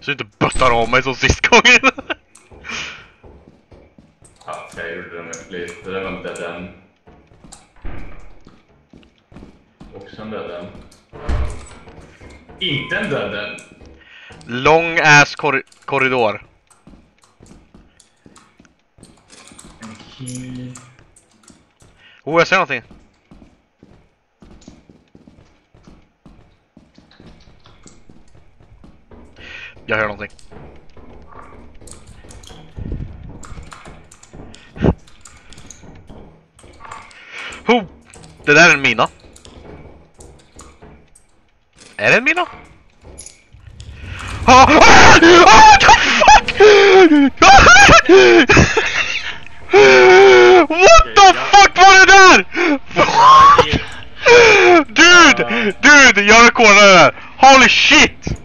Så du inte böttar av mig som sist gången. Ja, jag gjorde det med flit. Det där var en dead end. Också en dead end. Inte en dead end! Lång ass korri korridor. Oh, jag ser någonting. Jag hör någonting. Ho! Det där är en mina. Är det en mina? Ah! Ah! Ah! What the fuck? What the fuck var det där? Dude! Dude! Jag rekordade det där! Holy shit!